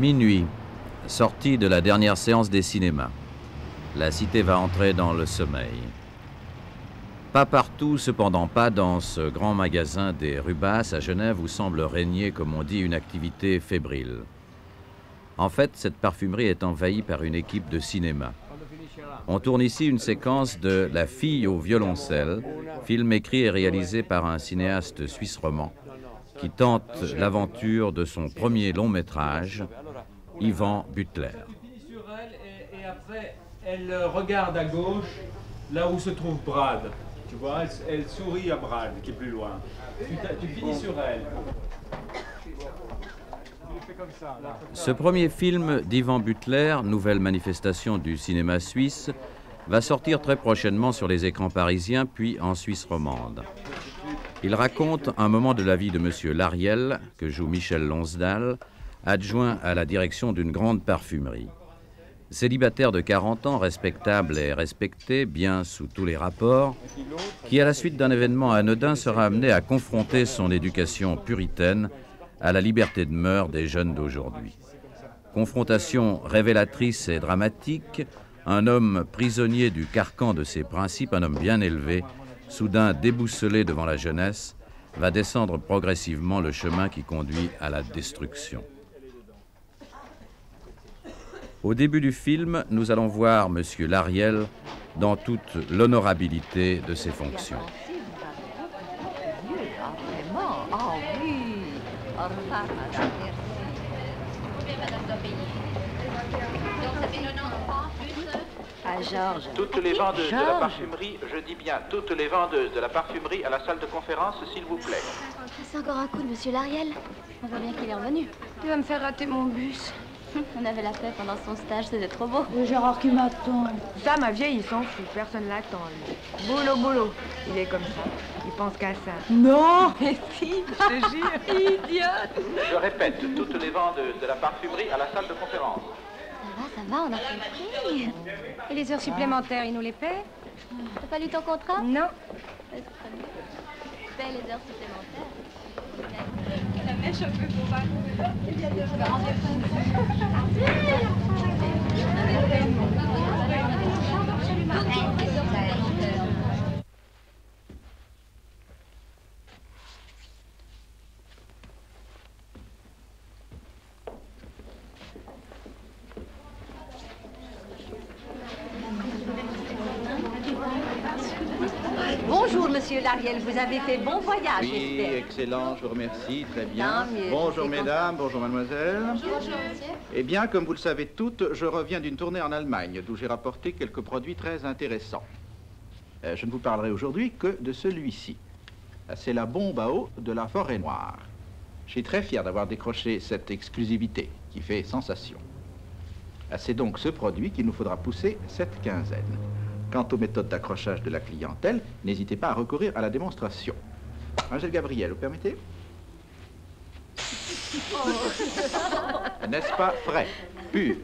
Minuit, sortie de la dernière séance des cinémas. La cité va entrer dans le sommeil. Pas partout, cependant pas dans ce grand magasin des Rubas à Genève où semble régner, comme on dit, une activité fébrile. En fait, cette parfumerie est envahie par une équipe de cinéma. On tourne ici une séquence de La fille au violoncelle, film écrit et réalisé par un cinéaste suisse roman qui tente l'aventure de son premier long métrage, Ivan Butler. sur elle et, et après elle regarde à gauche là où se trouve Brad. Tu vois, elle, elle sourit à Brad qui est plus loin. Tu, tu finis sur elle. Ce premier film d'Ivan Butler, nouvelle manifestation du cinéma suisse, va sortir très prochainement sur les écrans parisiens puis en Suisse romande. Il raconte un moment de la vie de M. Lariel, que joue Michel Lonsdal, adjoint à la direction d'une grande parfumerie. Célibataire de 40 ans, respectable et respecté, bien sous tous les rapports, qui à la suite d'un événement anodin sera amené à confronter son éducation puritaine à la liberté de mœurs des jeunes d'aujourd'hui. Confrontation révélatrice et dramatique, un homme prisonnier du carcan de ses principes, un homme bien élevé, soudain déboussolé devant la jeunesse, va descendre progressivement le chemin qui conduit à la destruction. Au début du film, nous allons voir M. Lariel dans toute l'honorabilité de ses fonctions. Ah, Georges. Toutes les vendeuses de la parfumerie, je dis bien toutes les vendeuses de la parfumerie à la salle de conférence, s'il vous plaît. C'est encore un coup de Monsieur Lariel. On voit bien qu'il est revenu. Tu vas me faire rater mon bus. On avait la paix pendant son stage, c'était trop beau. Le Gérard qui m'attend. Ça, ma vieille, il s'en fout. Personne l'attend, lui. Boulot, boulot. Il est comme ça. Il pense qu'à ça. Non Mais si, je te jure. Idiote Je répète, toutes les vendeuses de la parfumerie à la salle de conférence. Ça va, ça va, on a compris. Et les heures supplémentaires, il nous les paie T'as pas lu ton contrat? Non. Paye les heures supplémentaires. La mèche un peu pour Bonjour, monsieur Lariel, vous avez fait bon voyage, Oui, j'espère. excellent, je vous remercie, très bien. Bonjour mesdames, bonjour mademoiselle. Bonjour, monsieur. Eh bien, comme vous le savez toutes, je reviens d'une tournée en Allemagne, d'où j'ai rapporté quelques produits très intéressants. Euh, je ne vous parlerai aujourd'hui que de celui-ci. Euh, C'est la bombe à eau de la forêt noire. Je suis très fier d'avoir décroché cette exclusivité qui fait sensation. Euh, C'est donc ce produit qu'il nous faudra pousser cette quinzaine. Quant aux méthodes d'accrochage de la clientèle, n'hésitez pas à recourir à la démonstration. Angèle Gabriel, vous permettez? N'est-ce pas frais Pur?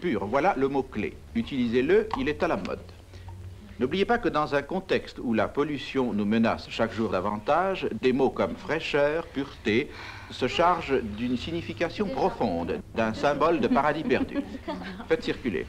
Pur, voilà le mot-clé. Utilisez-le, il est à la mode. N'oubliez pas que dans un contexte où la pollution nous menace chaque jour davantage, des mots comme fraîcheur, pureté se chargent d'une signification profonde, d'un symbole de paradis perdu. Faites circuler.